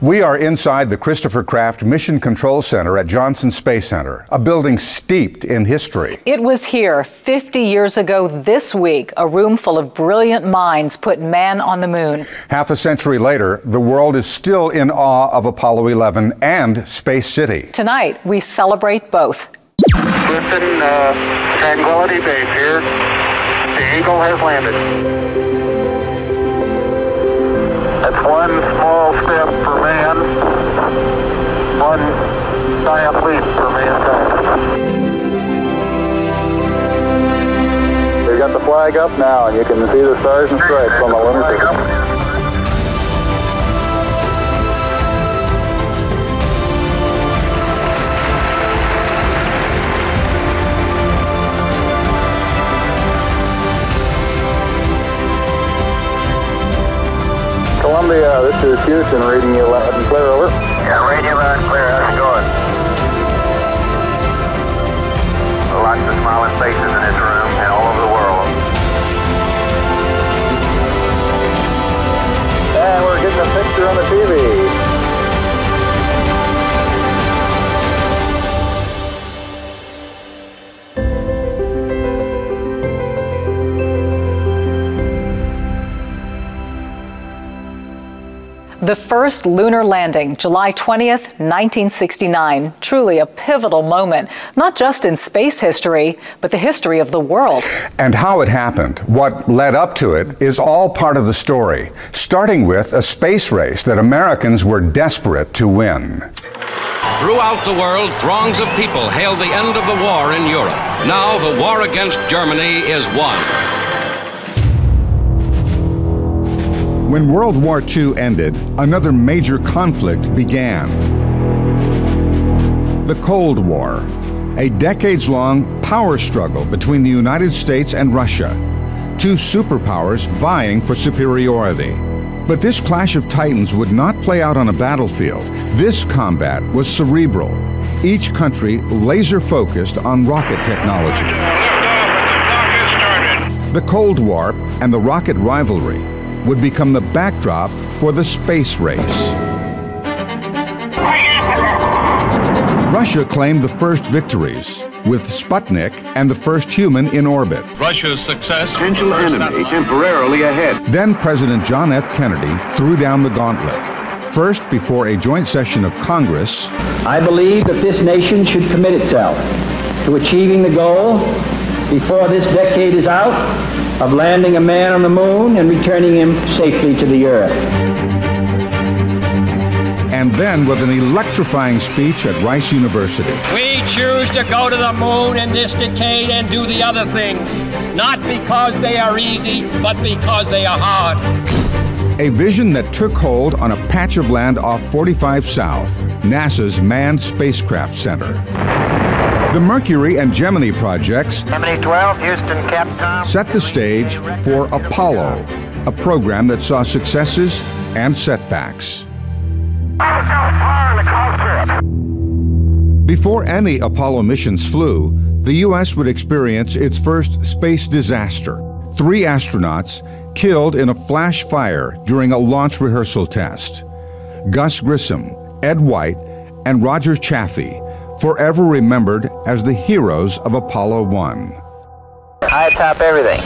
We are inside the Christopher Kraft Mission Control Center at Johnson Space Center, a building steeped in history. It was here 50 years ago this week. A room full of brilliant minds put man on the moon. Half a century later, the world is still in awe of Apollo 11 and Space City. Tonight, we celebrate both. Griffin, uh, Tranquility Base here. The Eagle has landed. That's one small step for man, one giant leap for mankind. We've got the flag up now, and you can see the stars and stripes on the lunar Columbia, this is Houston, reading you loud and clear, over. Yeah, radio loud and clear. The first lunar landing, July 20th, 1969. Truly a pivotal moment, not just in space history, but the history of the world. And how it happened, what led up to it, is all part of the story, starting with a space race that Americans were desperate to win. Throughout the world, throngs of people hailed the end of the war in Europe. Now the war against Germany is won. When World War II ended, another major conflict began. The Cold War, a decades long power struggle between the United States and Russia, two superpowers vying for superiority. But this clash of titans would not play out on a battlefield. This combat was cerebral, each country laser focused on rocket technology. The Cold War and the rocket rivalry would become the backdrop for the space race. Russia claimed the first victories with Sputnik and the first human in orbit. Russia's success. Potential enemy temporarily ahead. Then President John F. Kennedy threw down the gauntlet. First, before a joint session of Congress, I believe that this nation should commit itself to achieving the goal before this decade is out of landing a man on the moon and returning him safely to the earth. and then with an electrifying speech at Rice University. We choose to go to the moon in this decade and do the other things, not because they are easy, but because they are hard. A vision that took hold on a patch of land off 45 South, NASA's Manned Spacecraft Center. The Mercury and Gemini projects Gemini 12, Houston, Capcom. set the stage for Apollo, a program that saw successes and setbacks. Before any Apollo missions flew, the U.S. would experience its first space disaster. Three astronauts killed in a flash fire during a launch rehearsal test. Gus Grissom, Ed White, and Roger Chaffee, forever remembered as the heroes of Apollo 1. High top everything.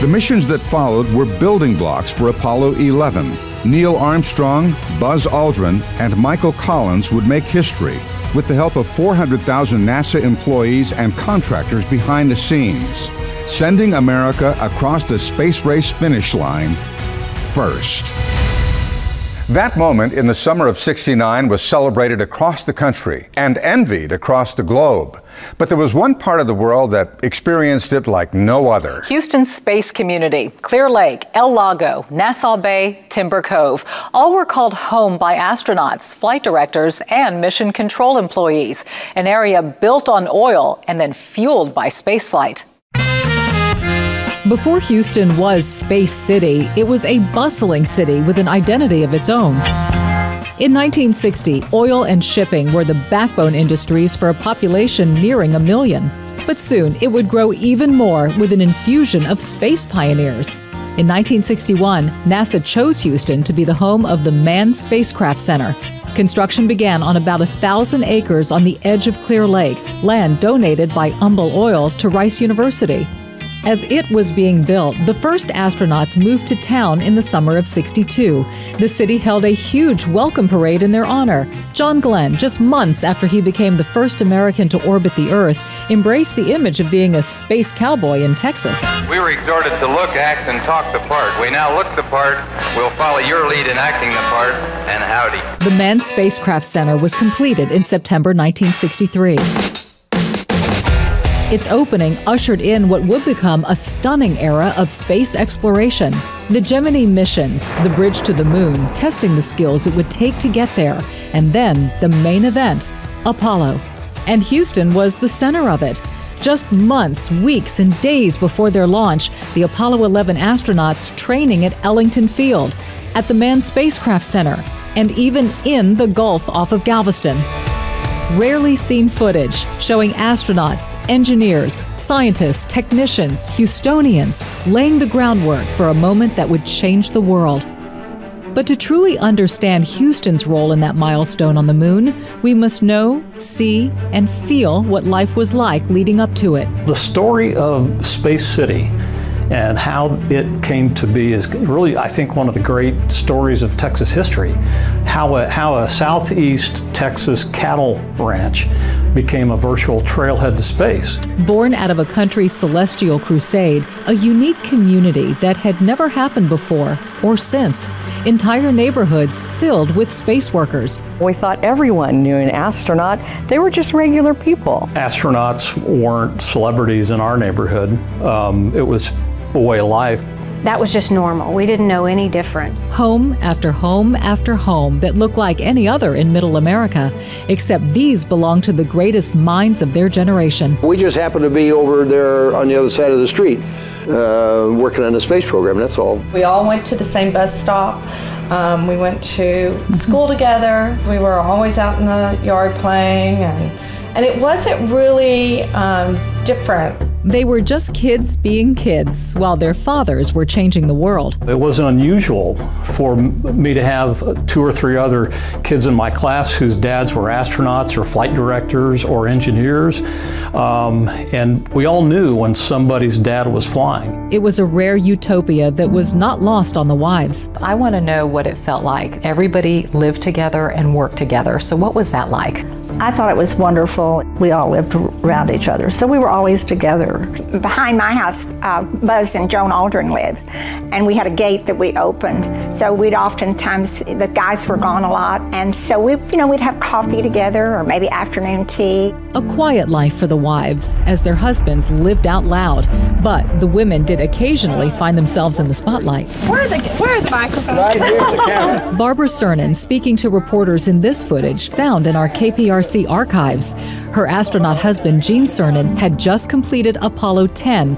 The missions that followed were building blocks for Apollo 11. Neil Armstrong, Buzz Aldrin, and Michael Collins would make history with the help of 400,000 NASA employees and contractors behind the scenes, sending America across the space race finish line first. That moment in the summer of 69 was celebrated across the country and envied across the globe. But there was one part of the world that experienced it like no other. Houston's space community, Clear Lake, El Lago, Nassau Bay, Timber Cove, all were called home by astronauts, flight directors, and mission control employees. An area built on oil and then fueled by spaceflight. Before Houston was Space City, it was a bustling city with an identity of its own. In 1960, oil and shipping were the backbone industries for a population nearing a million. But soon it would grow even more with an infusion of space pioneers. In 1961, NASA chose Houston to be the home of the Manned Spacecraft Center. Construction began on about a thousand acres on the edge of Clear Lake, land donated by Humble Oil to Rice University. As it was being built, the first astronauts moved to town in the summer of 62. The city held a huge welcome parade in their honor. John Glenn, just months after he became the first American to orbit the Earth, embraced the image of being a space cowboy in Texas. We were exhorted to look, act, and talk the part. We now look the part. We'll follow your lead in acting the part, and howdy. The Manned Spacecraft Center was completed in September 1963. Its opening ushered in what would become a stunning era of space exploration. The Gemini missions, the bridge to the moon, testing the skills it would take to get there, and then the main event, Apollo. And Houston was the center of it. Just months, weeks, and days before their launch, the Apollo 11 astronauts training at Ellington Field, at the Manned Spacecraft Center, and even in the Gulf off of Galveston rarely seen footage showing astronauts, engineers, scientists, technicians, Houstonians laying the groundwork for a moment that would change the world. But to truly understand Houston's role in that milestone on the moon, we must know, see, and feel what life was like leading up to it. The story of Space City and how it came to be is really, I think, one of the great stories of Texas history. How a, how a southeast Texas cattle ranch became a virtual trailhead to space. Born out of a country's celestial crusade, a unique community that had never happened before or since. Entire neighborhoods filled with space workers. We thought everyone knew an astronaut. They were just regular people. Astronauts weren't celebrities in our neighborhood. Um, it was a way of life. That was just normal. We didn't know any different. Home after home after home that looked like any other in Middle America, except these belonged to the greatest minds of their generation. We just happened to be over there on the other side of the street. Uh, working on the space program, that's all. We all went to the same bus stop. Um, we went to school together. We were always out in the yard playing, and, and it wasn't really um, different they were just kids being kids while their fathers were changing the world. It wasn't unusual for me to have two or three other kids in my class whose dads were astronauts or flight directors or engineers. Um, and we all knew when somebody's dad was flying. It was a rare utopia that was not lost on the wives. I want to know what it felt like. Everybody lived together and worked together. So, what was that like? I thought it was wonderful. We all lived around each other, so we were always together. Behind my house, uh, Buzz and Joan Aldrin lived, and we had a gate that we opened. So we'd oftentimes, the guys were gone a lot, and so we, you know, we'd have coffee together or maybe afternoon tea. A quiet life for the wives, as their husbands lived out loud, but the women did occasionally find themselves in the spotlight. Where are the, where are the microphones? Right here's the camera. Barbara Cernan speaking to reporters in this footage found in our KPRC archives. Her astronaut husband, Gene Cernan, had just completed Apollo 10.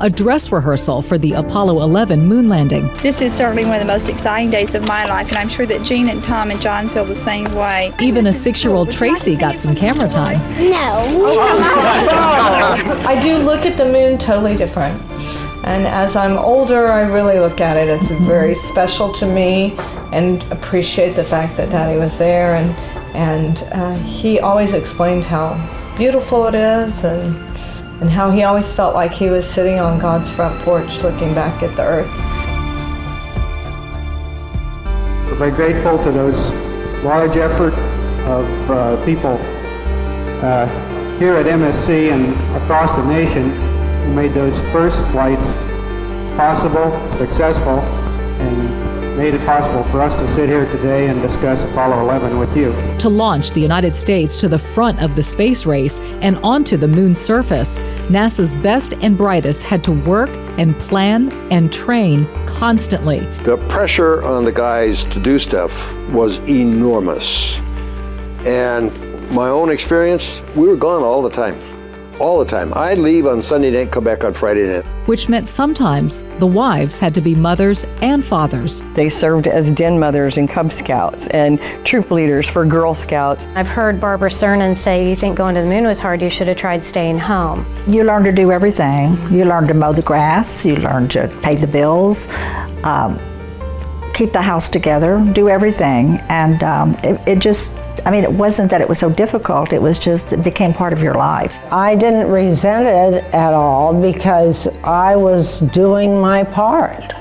A dress rehearsal for the Apollo 11 moon landing. This is certainly one of the most exciting days of my life, and I'm sure that Gene and Tom and John feel the same way. Even a six year old Tracy got some camera time. No. I do look at the moon totally different. And as I'm older, I really look at it. It's very special to me and appreciate the fact that Daddy was there. And, and uh, he always explained how beautiful it is and, and how he always felt like he was sitting on God's front porch looking back at the earth. We're very grateful to those large effort of uh, people uh, here at MSC and across the nation who made those first flights possible, successful, and made it possible for us to sit here today and discuss Apollo 11 with you. To launch the United States to the front of the space race and onto the moon's surface, NASA's best and brightest had to work and plan and train constantly. The pressure on the guys to do stuff was enormous. And my own experience, we were gone all the time. All the time. I'd leave on Sunday night, come back on Friday night. Which meant sometimes the wives had to be mothers and fathers. They served as den mothers in Cub Scouts and troop leaders for Girl Scouts. I've heard Barbara Cernan say, you think going to the moon was hard, you should have tried staying home. You learn to do everything. You learn to mow the grass, you learn to pay the bills, um, keep the house together, do everything. And um, it, it just, I mean, it wasn't that it was so difficult, it was just, it became part of your life. I didn't resent it at all because I was doing my part.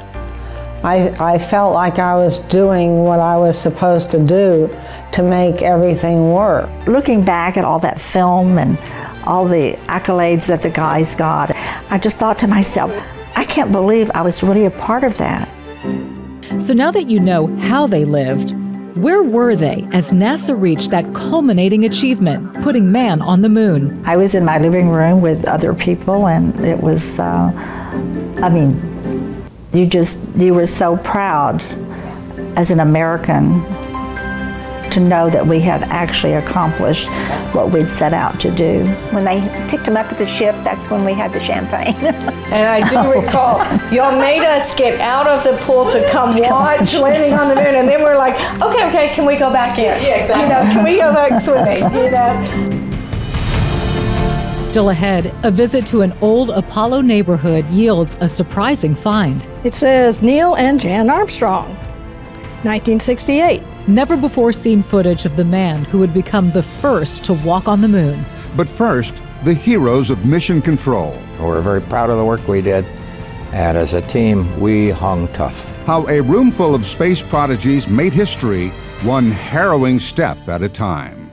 I, I felt like I was doing what I was supposed to do to make everything work. Looking back at all that film and all the accolades that the guys got, I just thought to myself, I can't believe I was really a part of that. So now that you know how they lived, where were they as NASA reached that culminating achievement, putting man on the moon? I was in my living room with other people, and it was, uh, I mean, you just, you were so proud as an American to know that we had actually accomplished what we'd set out to do. When they picked him up at the ship, that's when we had the champagne. and I do recall, y'all made us get out of the pool to come watch landing on the moon, and then we're like, okay, okay, can we go back in? Yeah, exactly. You know, can we go back swimming? You know. Still ahead, a visit to an old Apollo neighborhood yields a surprising find. It says Neil and Jan Armstrong, 1968. Never before seen footage of the man who would become the first to walk on the moon. But first, the heroes of Mission Control. We're very proud of the work we did, and as a team, we hung tough. How a room full of space prodigies made history one harrowing step at a time.